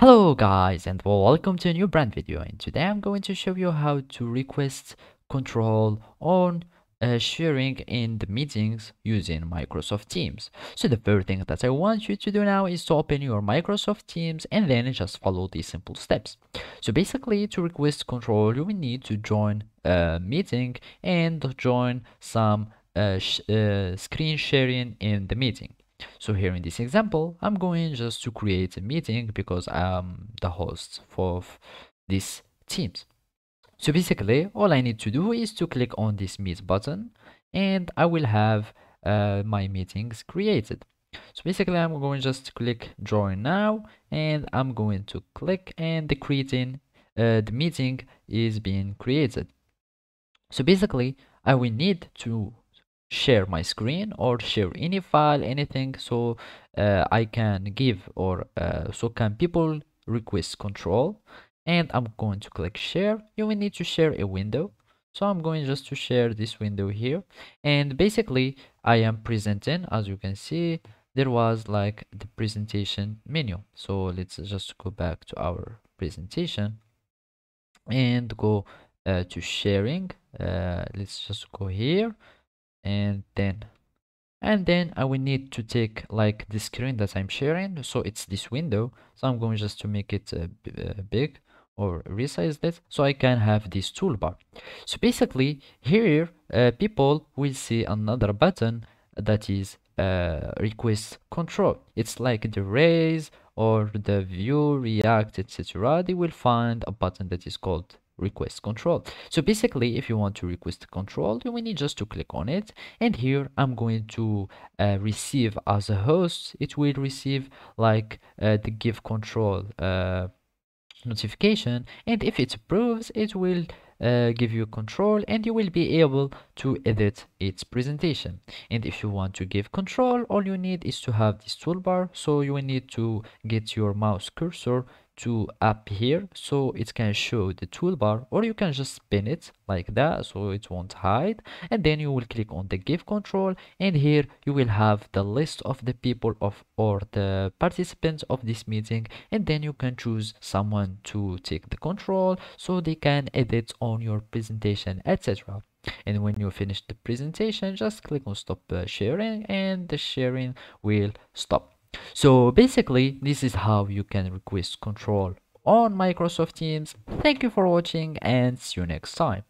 Hello guys and welcome to a new brand video and today I'm going to show you how to request control on uh, sharing in the meetings using Microsoft Teams. So the first thing that I want you to do now is to open your Microsoft Teams and then just follow these simple steps. So basically to request control you will need to join a meeting and join some uh, sh uh, screen sharing in the meeting. So here in this example, I'm going just to create a meeting because I'm the host for this Teams. So basically, all I need to do is to click on this meet button and I will have uh, my meetings created. So basically, I'm going just to click join now and I'm going to click and the creating uh, the meeting is being created. So basically, I will need to share my screen or share any file anything so uh, I can give or uh, so can people request control. And I'm going to click share. You will need to share a window. So I'm going just to share this window here. And basically I am presenting as you can see there was like the presentation menu. So let's just go back to our presentation and go uh, to sharing. Uh, let's just go here and then and then I will need to take like the screen that I'm sharing. So it's this window. So I'm going just to make it uh, uh, big or resize it so I can have this toolbar. So basically here uh, people will see another button that is uh, request control. It's like the raise or the view react etc they will find a button that is called request control. So basically if you want to request control you will need just to click on it. And here i'm going to uh, receive as a host. It will receive like uh, the give control uh, notification. And if it approves it will uh, give you control and you will be able to edit its presentation. And if you want to give control all you need is to have this toolbar. So you will need to get your mouse cursor to up here so it can show the toolbar or you can just spin it like that so it won't hide. And then you will click on the give control and here you will have the list of the people of or the participants of this meeting. And then you can choose someone to take the control so they can edit on your presentation etc and when you finish the presentation just click on stop sharing and the sharing will stop so basically, this is how you can request control on Microsoft Teams. Thank you for watching and see you next time.